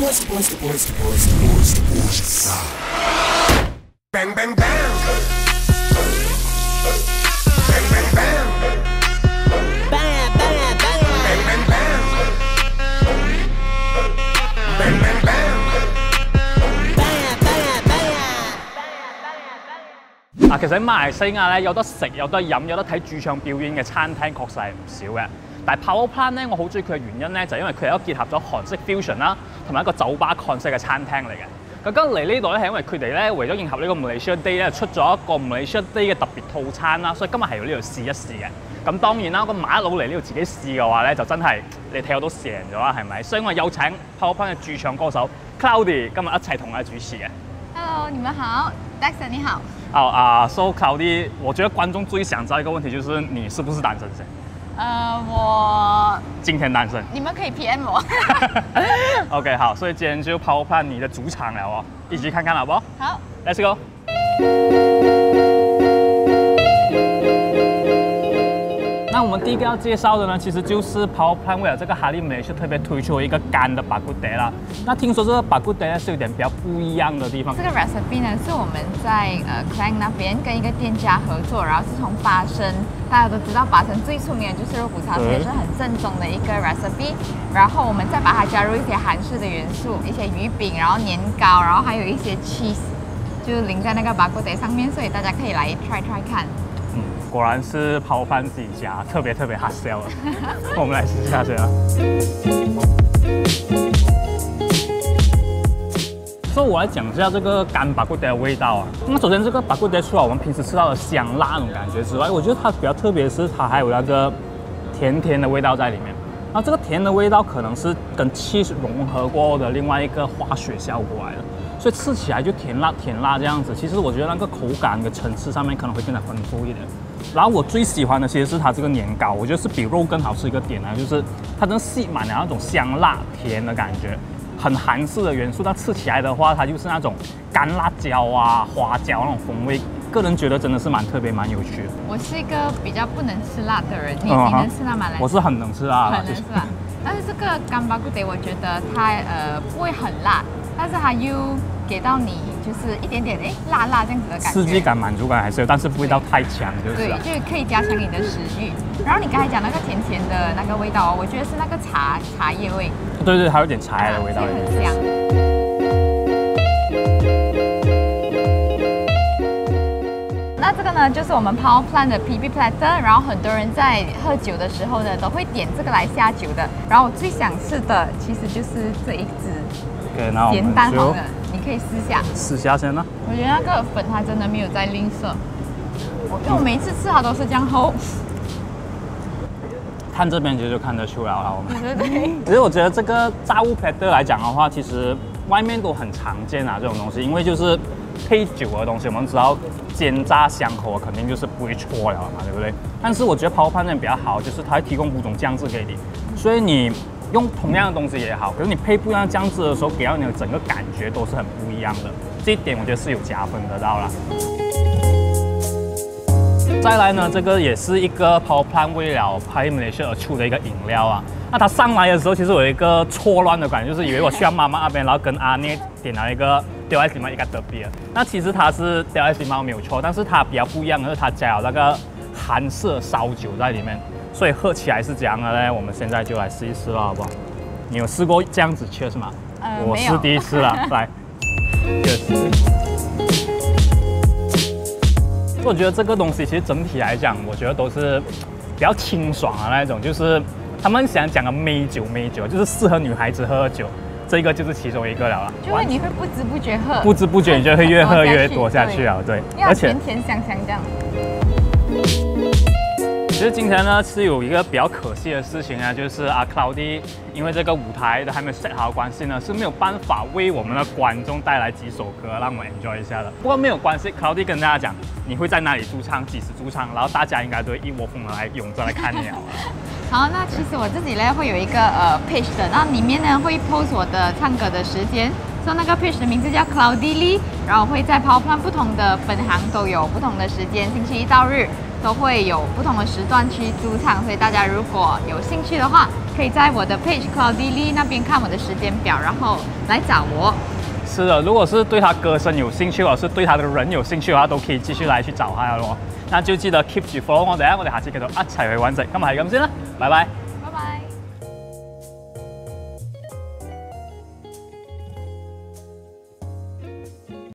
boys, the boys, the boys, the boys, the boys, the boys inside. Bang, bang, bang. Bang, bang, bang. Bang, bang, bang. Bang, bang, bang. Bang, bang, bang. Bang, bang, bang. 啊，其实喺马来西亚咧，有得食、有得饮、有得睇驻唱表演嘅餐厅确实系唔少嘅。 但係 Power Plant 咧，我好中意佢嘅原因咧，就係因為佢係一個結合咗韓式 fusion 啦，同埋一個酒吧 concept 嘅餐廳嚟嘅。咁今日嚟呢度咧，係因為佢哋咧為咗迎合呢個 Malaysia Day 咧，出咗一個 Malaysia Day 嘅特別套餐啦，所以今日係要呢度試一試嘅。咁當然啦，個馬佬嚟呢度自己試嘅話咧，就真係你睇我都贏咗啦，係咪？所以我有請 Power Plant 嘅駐唱歌手 Cloudy 今日一齊同我哋主持嘅。Hello，你們好，Dexter 你好。哦啊、s o Cloudy，我觉得觀眾最想知道一个问题就是你是不是單身先？呃，我今天单身。你们可以 PM 我。OK，好，所以今天就 Power Plant 你的主场了哦，一起看看好不好好，？Let's go。那我们第一个要介绍的呢，其实就是 Power Plant 为了这个哈利美是特别推出一个干的巴古德啦。那听说这个巴古德呢是有点比较不一样的地方这。个 recipe 呢是我们在呃 Clang 那边跟一个店家合作，然后是从巴生，大家都知道巴生最出名的就是肉骨茶，所以是很正宗的一个 recipe。然后我们再把它加入一些韩式的元素，一些鱼饼，然后年糕，然后还有一些 cheese，就是淋在那个巴古德上面，所以大家可以来 try try 看。嗯，果然是 Plant 自己家，特别特别 hard sell。我们来试一下先啊。所以我来讲一下这个干巴古德的味道啊。那首先这个巴古德除了我们平时吃到的香辣那种感觉之外，我觉得它比较特别的是它还有那个甜甜的味道在里面。那这个甜的味道可能是跟 cheese 融合过后的另外一个化学效果来的，所以吃起来就甜辣甜辣这样子。其实我觉得那个口感的层次上面可能会更加丰富一点。然后我最喜欢的其实是它这个年糕，我觉得是比肉更好吃一个点呢，就是它真的吸满了那种香辣甜的感觉。很韩式的元素，但吃起来的话，它就是那种干辣椒啊、花椒那种风味，个人觉得真的是蛮特别、蛮有趣的。我是一个比较不能吃辣的人，你、你能吃辣吗？来我是很能吃辣的，很能吃辣？但是这个干巴古德，我觉得它呃不会很辣，但是它又给到你就是一点点哎辣辣这样子的感觉，刺激感、满足感还是有，但是味道太强，就是对，。就是可以加强你的食欲。然后你刚才讲那个甜甜的那个味道哦，我觉得是那个茶茶叶味，对对，还有点茶叶的味道。很香。那这个呢，就是我们 Power Plant 的 PB Platter，然后很多人在喝酒的时候呢，都会点这个来下酒的。然后我最想吃的其实就是这一支 OK，那我咸们就蛋黄的，你可以试下。试下先呢。我觉得那个粉它真的没有在吝啬，我因为我每一次吃它都是这样厚。看这边其实就看得出来了，我们。对对对。其实我觉得这个炸物 platter 来讲的话，其实外面都很常见啊，这种东西，因为就是配酒的东西，我们知道煎炸香口肯定就是不会错了嘛，对不对？但是我觉得 Power Pan 那边比较好，就是它会提供五种酱汁给你，所以你用同样的东西也好，可是你配不一样的酱汁的时候，给到你的整个感觉都是很不一样的，这一点我觉得是有加分得到啦。再来呢，这个也是一个 Power Plant 为了 Party Malaysia 而出的一个饮料啊。那它上来的时候，其实有一个错乱的感觉，就是以为我去到妈妈那边，然后跟阿聂点了一个丢在里面一个德比尔。那其实它是丢在里面没有错，但是它比较不一样的是它加了那个韩式烧酒在里面，所以喝起来是怎样的嘞？我们现在就来试一试了，好不好？你有试过这样子切是吗？呃我是第一次了，来，就是。所以我觉得这个东西其实整体来讲，我觉得都是比较清爽的那一种，就是他们想讲的美酒美酒，就是适合女孩子喝的酒，这个就是其中一个了啦。就会你会不知不觉喝，不知不觉你就会越喝越多多下去啊，对而且甜甜香香这样。其实今天呢是有一个比较可惜的事情啊，就是啊 Cloudy 因为这个舞台都还没有 set 好的关系呢，是没有办法为我们的观众带来几首歌让我们 enjoy 一下的。不过没有关系，Cloudy 跟大家讲，你会在哪里驻唱，几时驻唱，然后大家应该都会一窝蜂的来涌着来看你好了。好，那其实我自己呢会有一个呃 page 的，那里面呢会 post 我的唱歌的时间，所以那个 page 的名字叫 Cloudy Lee，然后会在 Power Plant 不同的分行都有不同的时间，星期一到日都会有不同的时段去驻唱，所以大家如果有兴趣的话，可以在我的 page Cloudy Lee 那边看我的时间表，然后来找我。是的，如果是对他歌声有兴趣，或者是对他的人有兴趣的话，都可以继续来去找他咯。那就记得 keep 住 follow 我哋啊！我哋下次繼續一齊去揾食。今日係咁先啦，拜拜。